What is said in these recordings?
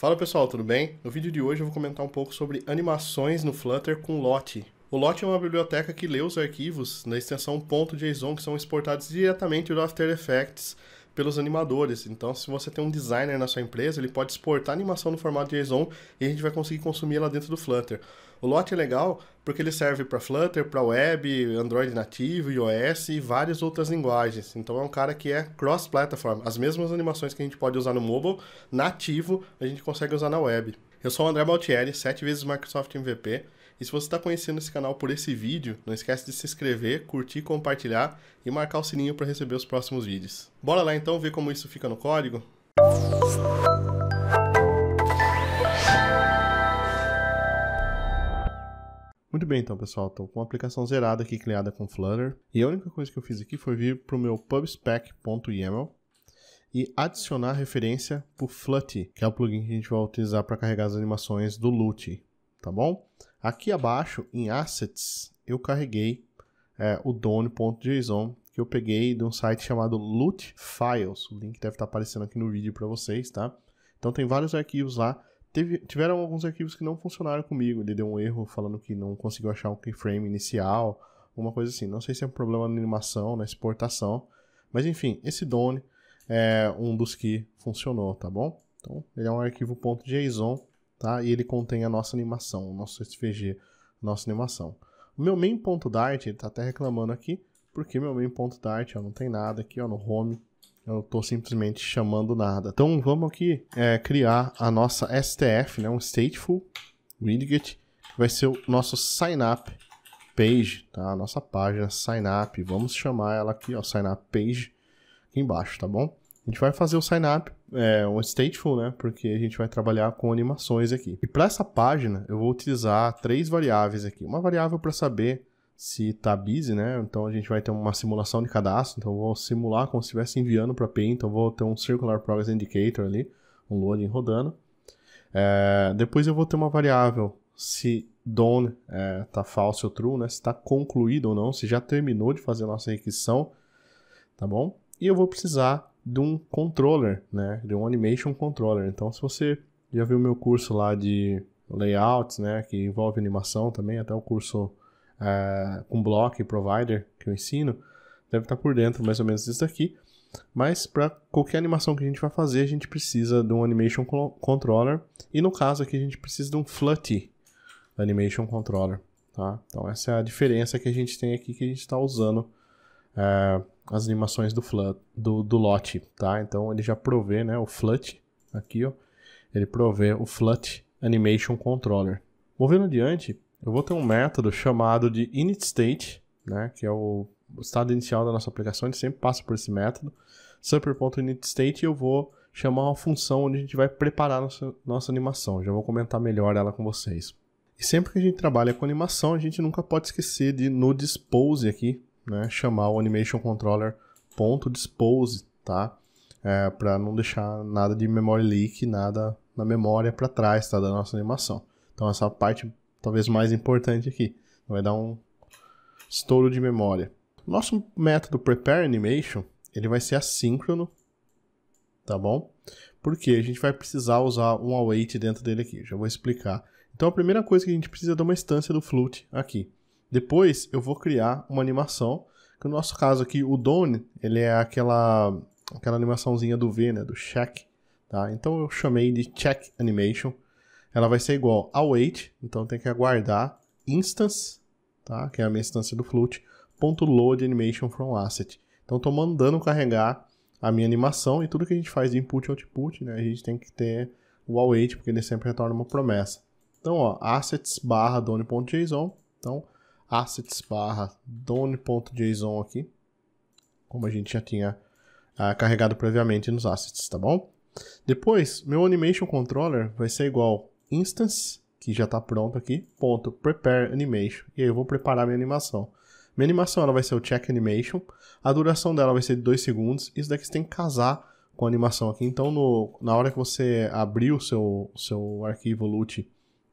Fala pessoal, tudo bem? No vídeo de hoje eu vou comentar um pouco sobre animações no Flutter com Lottie. O Lottie é uma biblioteca que lê os arquivos na extensão .json que são exportados diretamente do After Effects pelos animadores. Então, se você tem um designer na sua empresa, ele pode exportar a animação no formato JSON e a gente vai conseguir consumir ela dentro do Flutter. O Lot é legal porque ele serve para Flutter, para web, Android nativo, iOS e várias outras linguagens. Então é um cara que é cross-platform. As mesmas animações que a gente pode usar no mobile, nativo, a gente consegue usar na web. Eu sou o André Baltieri, 7 vezes Microsoft MVP. E se você está conhecendo esse canal por esse vídeo, não esquece de se inscrever, curtir, compartilhar e marcar o sininho para receber os próximos vídeos. Bora lá então ver como isso fica no código? Muito bem, então, pessoal. Estou com uma aplicação zerada aqui criada com Flutter. E a única coisa que eu fiz aqui foi vir para o meu pubspec.yaml e adicionar referência para o Flutter, que é o plugin que a gente vai utilizar para carregar as animações do Lute, tá bom? Aqui abaixo, em Assets, eu carreguei é, o done.json que eu peguei de um site chamado Loot Files. O link deve estar aparecendo aqui no vídeo para vocês, tá? Então tem vários arquivos lá. Teve, tiveram alguns arquivos que não funcionaram comigo. Ele deu um erro falando que não conseguiu achar um keyframe inicial, uma coisa assim. Não sei se é um problema na animação, na exportação. Mas enfim, esse Done é um dos que funcionou, tá bom? Então, ele é um arquivo .json tá? E ele contém a nossa animação, o nosso SVG, nossa animação. O meu main.dart, ele tá até reclamando aqui, porque meu main.dart, ó, não tem nada aqui, ó, no home, eu estou simplesmente chamando nada. Então vamos aqui é, criar a nossa STF, né, um stateful widget, vai ser o nosso sign up page, tá? A nossa página sign up. Vamos chamar ela aqui, ó, sign up page aqui embaixo, tá bom? A gente vai fazer o sign up, é, um stateful, né? Porque a gente vai trabalhar com animações aqui. E para essa página, eu vou utilizar três variáveis aqui. Uma variável para saber se está busy, né? Então a gente vai ter uma simulação de cadastro. Então vou simular como se estivesse enviando para a API. Então vou ter um Circular Progress Indicator ali, um loading rodando. É, depois eu vou ter uma variável se done é, tá false ou true, né? Se está concluído ou não, se já terminou de fazer a nossa requisição, tá bom? E eu vou precisar de um controller, né? De um animation controller. Então, se você já viu meu curso lá de layouts, né? Que envolve animação também, até o curso é, com block provider que eu ensino, deve estar por dentro mais ou menos disso daqui. Mas para qualquer animação que a gente vai fazer, a gente precisa de um animation controller. E no caso aqui, a gente precisa de um Flutter animation controller. Tá? Então essa é a diferença que a gente tem aqui que a gente está usando é, as animações do, Flut, do, do Lot, tá? Então ele já provê, né, o Flut, aqui, ó, ele provê o Flut Animation Controller. Movendo adiante, eu vou ter um método chamado de initState, né, que é o, o estado inicial da nossa aplicação, a gente sempre passa por esse método, super.initState, e eu vou chamar uma função onde a gente vai preparar nossa, nossa animação. Já vou comentar melhor ela com vocês. E sempre que a gente trabalha com animação, a gente nunca pode esquecer de no dispose aqui, né, chamar o animation controller ponto .dispose, tá? É, para não deixar nada de memory leak, nada na memória para trás, tá, da nossa animação. Então essa parte talvez mais importante aqui, vai dar um estouro de memória. Nosso método prepare animation, ele vai ser assíncrono, tá bom? Porque a gente vai precisar usar um await dentro dele aqui, já vou explicar. Então a primeira coisa que a gente precisa é de uma instância do Flute aqui. Depois eu vou criar uma animação, que no nosso caso aqui o Done, ele é aquela aquela animaçãozinha do V, né, do check, tá? Então eu chamei de check animation. Ela vai ser igual a wait, então tem que aguardar instance, tá? Que é a minha instância do Flute, ponto load animation from asset. Então estou mandando carregar a minha animação e tudo que a gente faz de input e output, né, a gente tem que ter o await, porque ele sempre retorna uma promessa. Então, ó, assets barra done.json. Então, assets barra done.json aqui, como a gente já tinha uh, carregado previamente nos assets, tá bom? Depois, meu animation controller vai ser igual instance, que já está pronto aqui, ponto prepare animation, e aí eu vou preparar minha animação. Minha animação ela vai ser o check animation, a duração dela vai ser de 2 segundos, isso daqui você tem que casar com a animação aqui, então no, na hora que você abrir o seu, seu arquivo LUT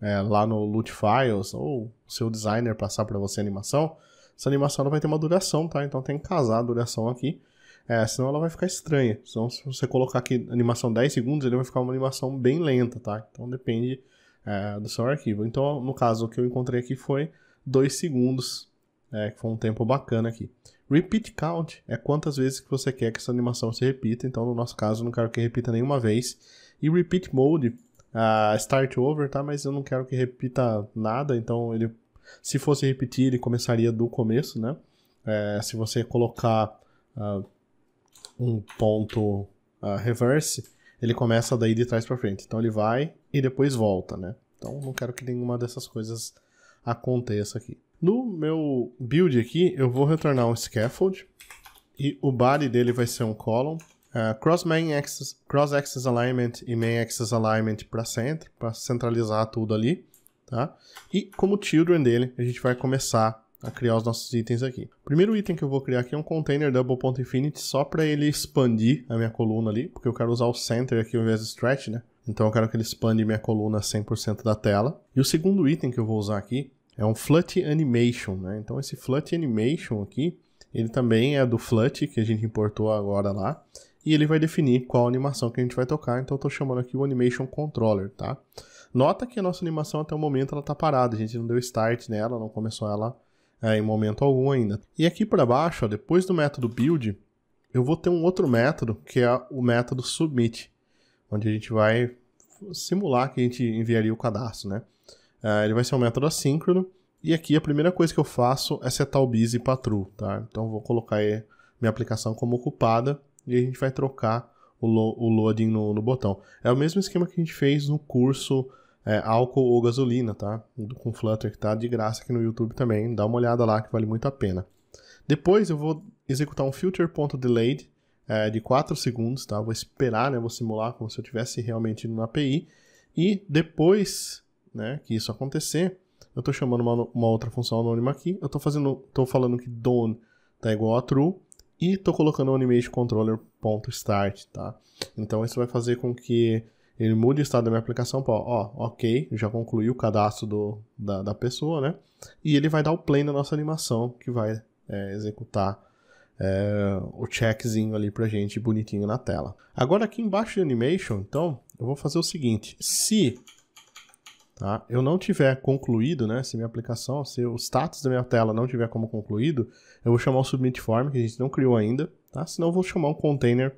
é, lá no Loot Files, ou seu designer passar para você a animação, essa animação vai ter uma duração, tá? Então tem que casar a duração aqui. É, senão ela vai ficar estranha. Então, se você colocar aqui animação 10 segundos, ele vai ficar uma animação bem lenta, tá? Então depende é, do seu arquivo. Então, no caso, o que eu encontrei aqui foi 2 segundos, é, que foi um tempo bacana aqui. Repeat count é quantas vezes que você quer que essa animação se repita. Então, no nosso caso, eu não quero que repita nenhuma vez. E repeat mode, uh, start over, tá? Mas eu não quero que repita nada. Então, ele, se fosse repetir, ele começaria do começo, né? É, se você colocar uh, um ponto uh, reverse, ele começa daí de trás para frente. Então, ele vai e depois volta, né? Então, não quero que nenhuma dessas coisas aconteça aqui. No meu build aqui, eu vou retornar um scaffold e o body dele vai ser um column. Uh, cross main axis, cross axis alignment e main axis alignment para centro, para centralizar tudo ali, tá? E como children dele, a gente vai começar a criar os nossos itens aqui. O primeiro item que eu vou criar aqui é um container double.infinity só para ele expandir a minha coluna ali, porque eu quero usar o center aqui ao invés do stretch, né? Então eu quero que ele expande minha coluna 100% da tela. E o segundo item que eu vou usar aqui é um Flut Animation, né? Então esse Flut Animation aqui, ele também é do Flut que a gente importou agora lá, e ele vai definir qual animação que a gente vai tocar, então eu estou chamando aqui o Animation Controller, tá? Nota que a nossa animação até o momento ela está parada, a gente não deu start nela, não começou ela é, em momento algum ainda. E aqui para baixo, ó, depois do método build, eu vou ter um outro método, que é o método submit, onde a gente vai simular que a gente enviaria o cadastro, né? Uh, ele vai ser um método assíncrono. E aqui a primeira coisa que eu faço é setar o busy para true, tá? Então vou colocar minha aplicação como ocupada e a gente vai trocar o, lo o loading no, no, botão. É o mesmo esquema que a gente fez no curso é, álcool ou gasolina, tá? Com Flutter que tá de graça aqui no YouTube também. Dá uma olhada lá que vale muito a pena. Depois eu vou executar um filter.delayed é, de 4 segundos, tá? Vou esperar, né? Vou simular como se eu tivesse realmente indo na API. E depois né, que isso acontecer, eu estou chamando uma, uma, outra função anônima aqui, eu estou fazendo, tô falando que done tá igual a true e estou colocando o animation tá? Então isso vai fazer com que ele mude o estado da minha aplicação para, ó, ok, já concluí o cadastro do, da, da pessoa, né? E ele vai dar o play na nossa animação que vai é, executar é, o checkzinho ali pra gente bonitinho na tela. Agora aqui embaixo de animation, então, eu vou fazer o seguinte, se tá? eu não tiver concluído, né, se minha aplicação, se o status da minha tela não tiver como concluído, eu vou chamar o submit form, que a gente não criou ainda, tá? senão eu vou chamar um container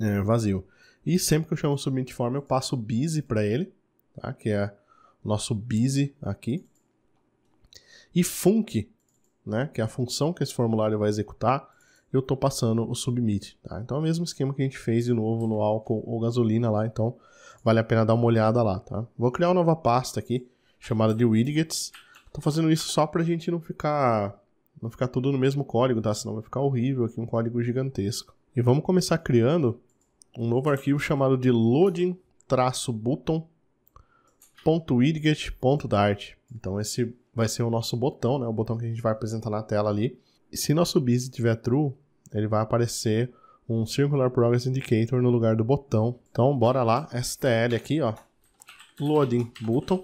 é, vazio. E sempre que eu chamo o submit form, eu passo o busy para ele, tá? que é o nosso busy aqui. E func, né, que é a função que esse formulário vai executar, eu estou passando o submit. Tá? Então é o mesmo esquema que a gente fez de novo no álcool ou gasolina lá, então vale a pena dar uma olhada lá, tá? Vou criar uma nova pasta aqui, chamada de widgets. Tô fazendo isso só pra gente não ficar não ficar tudo no mesmo código, tá? Senão vai ficar horrível aqui, um código gigantesco. E vamos começar criando um novo arquivo chamado de loading-button.widget.dart. Então esse vai ser o nosso botão, né? O botão que a gente vai apresentar na tela ali. E se nosso busy tiver true, ele vai aparecer um Circular Progress Indicator no lugar do botão. Então, bora lá, STL aqui, ó, loading button.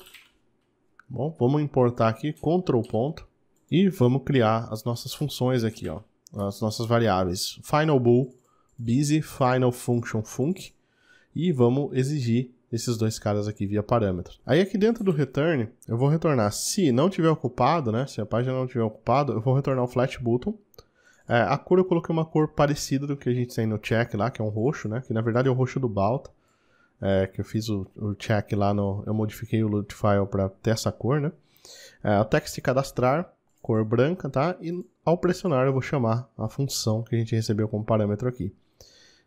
Bom, vamos importar aqui, control ponto, e vamos criar as nossas funções aqui, ó, as nossas variáveis. Final bool, busy, final function func, e vamos exigir esses dois caras aqui via parâmetro. Aí aqui dentro do return, eu vou retornar, se não tiver ocupado, né, se a página não tiver ocupado, eu vou retornar o flat button, é, a cor eu coloquei uma cor parecida do que a gente tem no check lá, que é um roxo, né? Que na verdade é o roxo do Balta. É, que eu fiz o, o, check lá no. Eu modifiquei o loot file para ter essa cor, né? É, o text cadastrar, cor branca, tá? E ao pressionar eu vou chamar a função que a gente recebeu como parâmetro aqui.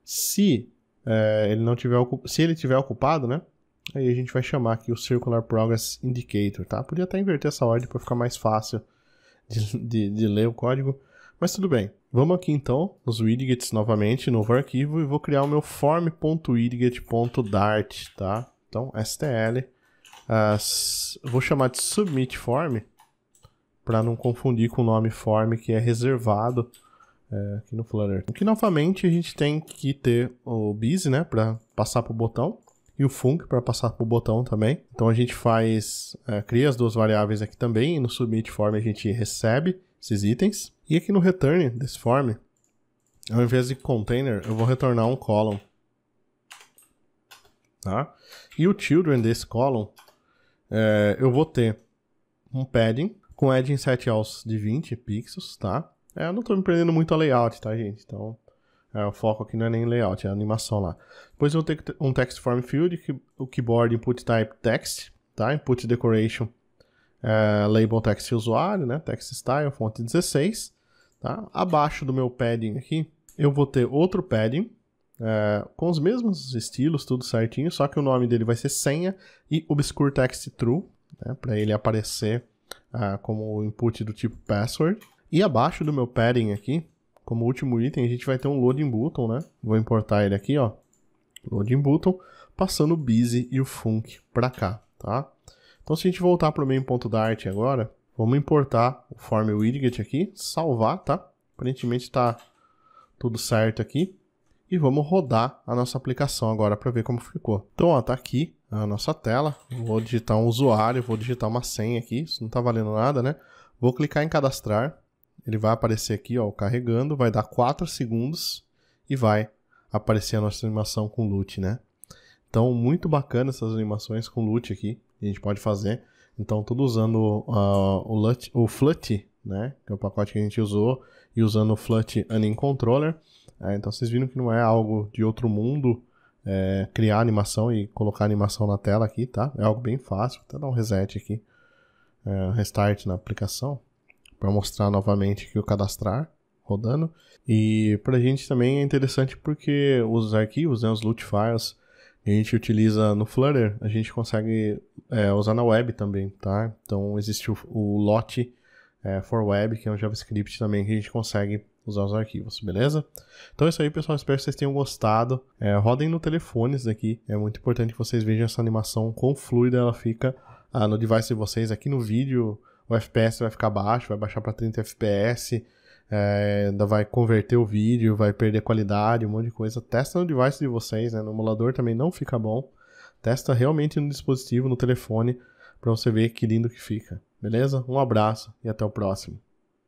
Se é, ele não tiver se ele tiver ocupado, né? Aí a gente vai chamar aqui o Circular Progress Indicator, tá? Podia até inverter essa ordem para ficar mais fácil de, de, de ler o código. Mas tudo bem. Vamos aqui então nos widgets novamente, novo arquivo, e vou criar o meu form.widget.dart, tá? Então, stl. Uh, vou chamar de submit form, para não confundir com o nome form que é reservado é, aqui no Flutter. Aqui novamente a gente tem que ter o busy, né, para passar para o botão e o func para passar para o botão também. Então a gente faz, é, cria as duas variáveis aqui também e no submit form a gente recebe esses itens. E aqui no return desse form, ao invés de container, eu vou retornar um column. Tá? E o children desse column, é, eu vou ter um padding com edging set aos de 20 pixels, tá? É, eu não estou me prendendo muito a layout, tá, gente? Então, é, o foco aqui não é nem layout, é animação lá. Depois eu vou ter um text form field, que, o keyboard input type text, tá? Input decoration, é, label text usuário, né? Text style, fonte 16, tá? Abaixo do meu padding aqui, eu vou ter outro padding, é, com os mesmos estilos, tudo certinho, só que o nome dele vai ser senha e obscure text true, né? Para ele aparecer uh, como input do tipo password. E abaixo do meu padding aqui, como último item, a gente vai ter um loading button, né? Vou importar ele aqui, ó. Loading button, passando o busy e o func para cá, tá? Então se a gente voltar para o main.dart agora, vamos importar o form widget aqui, salvar, tá? Aparentemente está tudo certo aqui. E vamos rodar a nossa aplicação agora para ver como ficou. Então, ó, tá aqui a nossa tela. Vou digitar um usuário, vou digitar uma senha aqui, isso não tá valendo nada, né? Vou clicar em cadastrar ele vai aparecer aqui, ó, carregando, vai dar 4 segundos e vai aparecer a nossa animação com loot, né? Então, muito bacana essas animações com loot aqui, a gente pode fazer. Então, tudo usando uh, o, LUT, o Flut, né? Que é o pacote que a gente usou, e usando o Flut Anim Controller. É, então, vocês viram que não é algo de outro mundo é, criar animação e colocar animação na tela aqui, tá? É algo bem fácil. Vou até dar um reset aqui, é, restart na aplicação para mostrar novamente aqui o cadastrar rodando. E para a gente também é interessante porque os arquivos, né, os loot files, que a gente utiliza no Flutter, a gente consegue é, usar na web também, tá? Então existe o, o lot é, for web, que é um JavaScript também que a gente consegue usar os arquivos, beleza? Então é isso aí, pessoal. Espero que vocês tenham gostado. É, rodem no telefone isso daqui. É muito importante que vocês vejam essa animação quão fluida ela fica ah, no device de vocês. Aqui no vídeo o FPS vai ficar baixo, vai baixar para 30 FPS, é, ainda vai converter o vídeo, vai perder qualidade, um monte de coisa. Testa no device de vocês, né? No emulador também não fica bom. Testa realmente no dispositivo, no telefone, para você ver que lindo que fica. Beleza? Um abraço e até o próximo.